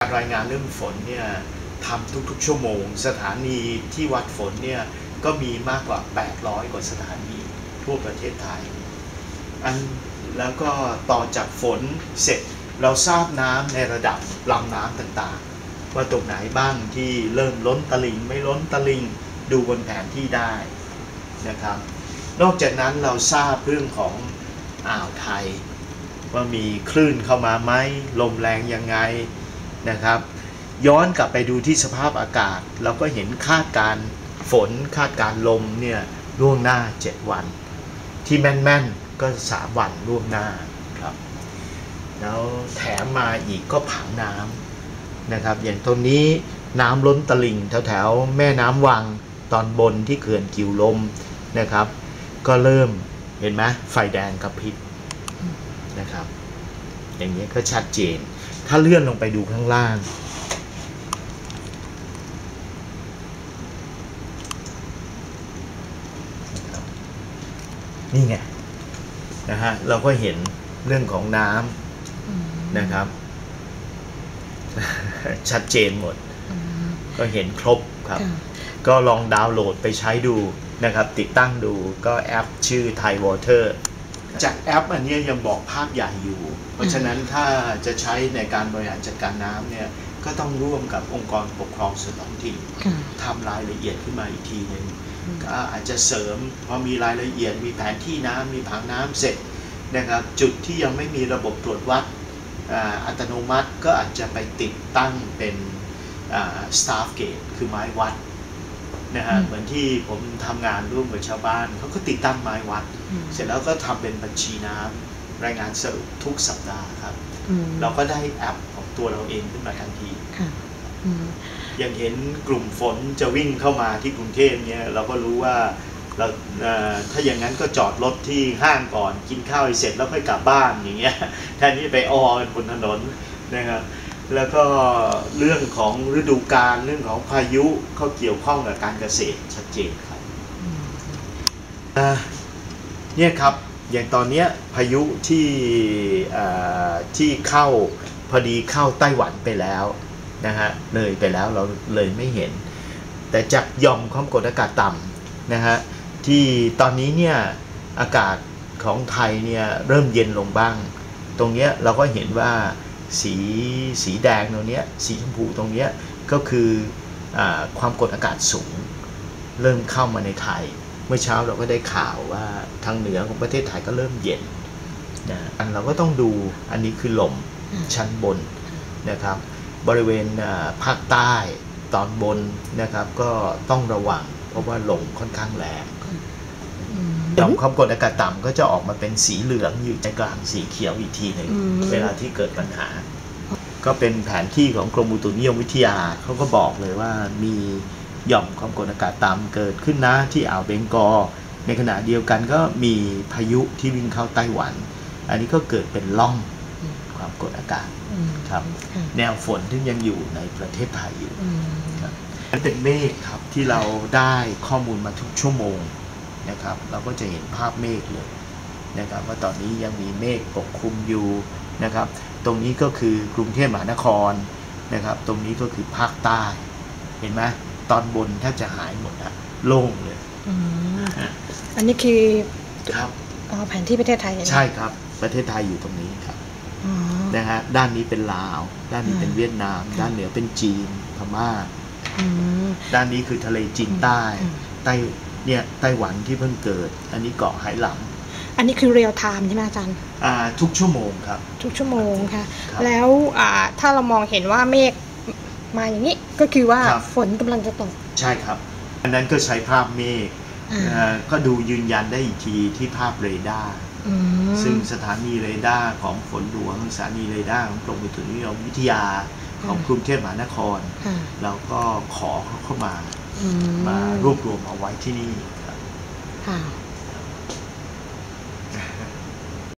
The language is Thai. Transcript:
การรายงานเรื่องฝนเนี่ยทำทุกๆ ชั่วโมง สถานีที่วัดฝนเนี่ยก็มีมากกว่า 800 กว่าสถานีทั่วประเทศไทย อันแล้วก็ต่อจากฝนเสร็จเราทราบน้ำในระดับลำน้ำต่างๆ ว่าตรงไหนบ้างที่เริ่มล้นตลิ่งไม่ล้นตลิ่งดูบนแผนที่ได้นะครับ นอกจากนั้นเราทราบเรื่องของอ่าวไทย ว่ามีคลื่นเข้ามาไหมลมแรงยังไง นะครับ ย้อนกลับไปดูที่สภาพอากาศ เราก็เห็นคาดการฝนคาดการลมเนี่ยล่วงหน้า 7 วัน ที่แม่นๆก็ 3 วันล่วงหน้าครับ แล้วแถมมาอีกก็ผังน้ำนะครับ อย่างตรงนี้น้ำล้นตลิ่งแถวๆแม่น้ำวังตอนบนที่เขื่อนกิวลมนะครับ ก็เริ่มเห็นไหมไฟแดงกระพริบนะครับ อย่างนี้ก็ชัดเจน ถ้าเลื่อนลงไปดูข้างล่าง นี่ไงนะฮะเราก็เห็นเรื่องของน้ำนะครับ ชัดเจนหมด ก็เห็นครบครับ ก็ลองดาวน์โหลดไปใช้ดูนะครับ ติดตั้งดูก็แอปชื่อ Thai Water จากแอปอันเนี้ยยังบอกภาพใหญ่อยู่ เพราะฉะนั้นถ้าจะใช้ในการบริหารจัดการน้ำเนี่ยก็ต้องร่วมกับองค์กรปกครองส่วนท้องถิ่นค่ะทำรายละเอียดขึ้นมาอีกทีหนึ่งก็อาจจะเสริมพอมีรายละเอียดมีแผนที่น้ำมีผังน้ำเสร็จนะครับจุดที่ยังไม่มีระบบตรวจวัดอ่าอัตโนมัติก็อาจจะไปติดตั้งเป็นอ่า staff gate คือไม้วัด นะฮะอืมเหมือนที่ผมทำงานร่วมกับชาวบ้านเขาก็ติดตั้งไม้วัดอืมเสร็จแล้วก็ทำเป็นบัญชีน้ำรายงานสรุปทุกสัปดาห์ครับอืมเราก็ได้แอปของตัวเราเองขึ้นมาทันทีค่ะอืมอย่างเห็นกลุ่มฝนจะวิ่งเข้ามาที่กรุงเทพเนี่ยเราก็รู้ว่าเราเอ่อถ้าอย่างนั้นก็จอดรถที่ห้างก่อนกินข้าวให้เสร็จแล้วค่อยกลับบ้านอย่างเงี้ยแทนที่ไปออกันบนถนนนะครับ แล้วก็เรื่องของฤดูกาลเรื่องของพายุเขาเกี่ยวข้องกับการเกษตรชัดเจนครับอืมอ่าเนี่ยครับอย่างตอนเนี้ยพายุที่เอ่อที่เข้าพอดีเข้าไต้หวันไปแล้วนะฮะเลยไปแล้วเราเลยไม่เห็น แต่จากหย่อมความกดอากาศต่ำนะฮะที่ตอนนี้เนี่ยอากาศของไทยเนี่ยเริ่มเย็นลงบ้าง ตรงเนี้ยเราก็เห็นว่า สีสีแดงตรงเนี้ยสีชมพูตรงเนี้ยก็คืออาความกดอากาศสูง เริ่มเข้ามาในไทย เมื่อเช้าเราก็ได้ข่าวว่าทางเหนือของประเทศไทยก็เริ่มเย็นนะอันเราก็ต้องดูอันนี้คือลมชั้นบนนะครับ บริเวณอ่าภาคใต้ตอนบนนะครับก็ต้องระวังเพราะว่าลมค่อนข้างแรงอืม หย่อมความกดอากาศต่ำก็จะออกมาเป็นสีเหลืองอยู่ใจกลางสีเขียวอีกทีหนึ่งอืมเวลาที่เกิดปัญหา ก็เป็นแผนที่ของกรมอุตุนิยมวิทยาเขาก็บอกเลยว่ามีหย่อมความกดอากาศต่ำเกิดขึ้นนะที่อ่าวเบงกอลในขณะเดียวกันก็มีพายุที่วิ่งเข้าไต้หวัน อันนี้ก็เกิดเป็นล่องความกดอากาศอืมครับค่ะแนวฝนที่ยังอยู่ในประเทศไทยอยู่อืมมันเป็นเมฆครับที่เราได้ข้อมูลมาทุกชั่วโมง นะครับ เราก็จะเห็นภาพเมฆเลยนะครับว่าตอนนี้ยังมีเมฆปกคลุมอยู่นะครับ ตรงนี้ก็คือกรุงเทพมหานครนะครับ ตรงนี้ก็คือภาคใต้เห็นไหมตอนบนแทบจะหายหมดอะโล่งเลยอืมอันนี้คือครับอ๋อแผนที่ประเทศไทยเหรอใช่ครับ ประเทศไทยอยู่ตรงนี้ครับอ๋อนะฮะด้านนี้เป็นลาว ด้านนี้เป็นอ่าเวียดนาม ด้านเหนือเป็นจีนพม่าอืมด้านนี้คือทะเลจีนใต้อืมไต้ เนี่ยไต้หวันที่เพิ่งเกิด อันนี้เกาะไหหลอันนี้คือเรียลไทม์ใช่ไหมอาจารย์ำอ่าทุกชั่วโมงครับ ทุกชั่วโมงค่ะครับแล้วอ่าถ้าเรามองเห็นว่าเมฆมาอย่างนี้ก็คือว่าครับฝนกำลังจะตก ใช่ครับ อันนั้นก็ใช้ภาพเมฆอ่าอ่าก็ดูยืนยันได้อีกทีที่ภาพเรดาร์อืมซึ่งสถานีเรดาร์ของฝนหลวงสถานีเรดาร์ของกรมอุตุนิยมวิทยา ของกรุงเทพมหานครค่ะเราก็ขอเขาเข้ามาอืมมารวบรวมเอาไว้ที่นี่ครับค่ะ